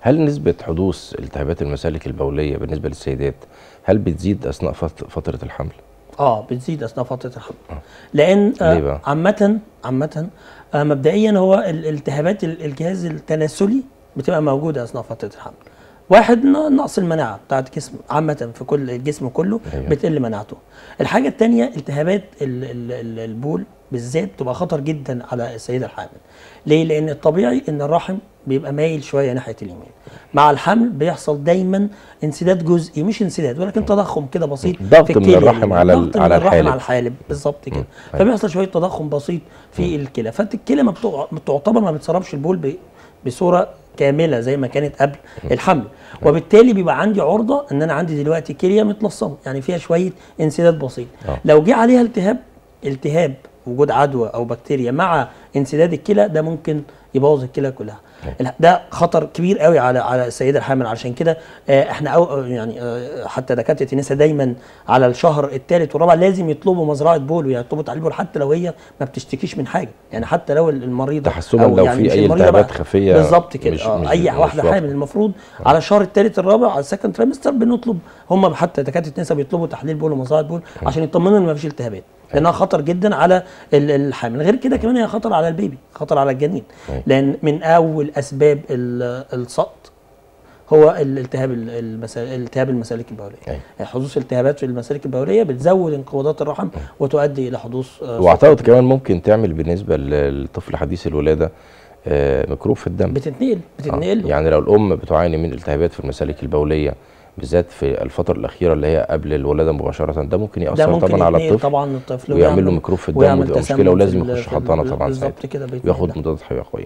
هل نسبة حدوث التهابات المسالك البولية بالنسبة للسيدات هل بتزيد أثناء فت- فترة الحمل آه بتزيد أثناء فترة الحمل لأن آه،؟ عامة عامة آه، مبدئيا هو ال- التهابات ال- الجهاز التناسلي بتبقى موجودة أثناء فترة الحمل واحد نقص المناعة بتاعت الجسم عامة في كل الجسم كله أيوة. بتقل مناعته الحاجة الثانية التهابات ال- ال- ال- البول بالذات بتبقى خطر جدا على السيدة الحامل. ليه؟ لأن الطبيعي إن الرحم بيبقى مايل شوية ناحية اليمين. مع الحمل بيحصل دايما انسداد جزئي مش انسداد ولكن تضخم كده بسيط ضغط في من الكلى. الرحم على ضغط من على الرحم الحالب. على الحالب. بالظبط كده. أيوة. فبيحصل شوية تضخم بسيط في الكلى. فالكلى ما بتوع- تعتبر ما بتسربش البول بصورة كاملة زي ما كانت قبل الحمل. وبالتالي بيبقى عندي عرضة إن أنا عندي دلوقتي كلية متلصمة. يعني فيها شوية انسداد بسيط. آه. لو جه عليها التهاب التهاب وجود عدوى أو بكتيريا مع انسداد الكلى ده ممكن يبوظ الكلى كلها. ال- ده خطر كبير قوي على على السيده الحامل. عشان كده آه، إحنا أو يعني آه، حتى دكاترة النساء دايما على الشهر الثالث والرابع لازم يطلبوا مزرعة بول ويطلبوا تحليل بول حتى لو هي ما بتشتكيش من حاجة. يعني حتى لو المريضه تحسباً لو يعني في المريضة التهابات. خفية بالظبط كده. مش- آه، مش- أي واحدة. حامل. المفروض على الشهر الثالث الرابع على ال second trimester بنطلب هم حتى دكاترة النساء بيطلبوا تحليل بول ومزرعة بول عشان يطمنوا إن ما فيش التهابات. لأنها خطر جدا على ال- الحامل غير كده كمان هي خطر على البيبي خطر على الجنين. أيوة. لأن من أول أسباب ال- السقط هو الالتهاب التهاب المسالك البولية. أيوة. يعني حدوث التهابات في المسالك البولية بتزود انقباضات الرحم وتؤدي إلى حدوث آه، واعتقد كمان ممكن تعمل بالنسبة للطفل حديث الولادة آه، ميكروب في الدم. بتتنقل آه، بتتنقل. له. يعني لو الأم بتعاني من التهابات في المسالك البولية بالذات في الفترة الأخيرة اللي هي قبل الولادة مباشرة ده ممكن ده يأثر ممكن طبعا على الطفل طبعا الطفل ويعمل له ميكروب في الدم وتبقى مشكلة ولازم يخش حضانة طبعا ساعتها. كده وياخد ده. مضادات حيويه قويه